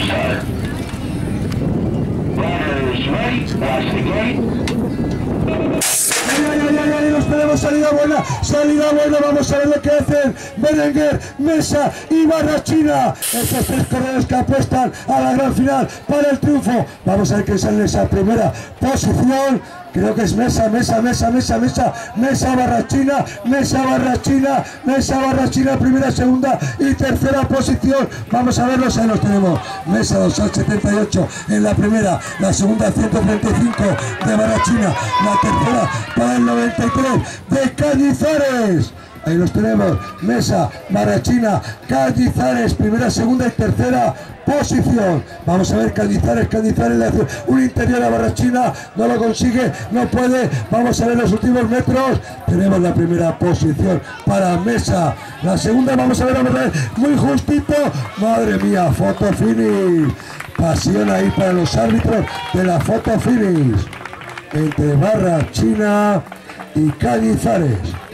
start. Runners ready, watch the gate. Nos tenemos salida buena, salida buena, vamos a ver lo que hacen Berenguer, Mesa y Barrachina. Estos tres corredores que apuestan a la gran final para el triunfo. Vamos a ver qué sale esa primera posición. Creo que es Mesa, Mesa, Mesa, Mesa, Mesa, Mesa, Barrachina, Mesa, Barrachina, Mesa, Barrachina, primera, segunda y tercera posición. Vamos a verlos, ahí los tenemos. Mesa 278 en la primera, la segunda 135 de Barrachina, la tercera para el 93 de Cañizares. Ahí los tenemos, Mesa, Barrachina, Cañizares, primera, segunda y tercera posición. Vamos a ver Cañizares, Cañizares le hace un interior a Barrachina, no lo consigue, no puede. Vamos a ver los últimos metros. Tenemos la primera posición para Mesa. La segunda vamos a ver, vamos a ver, muy justito. Madre mía, foto finish. Pasión ahí para los árbitros de la foto finish. Entre Barrachina y Cañizares.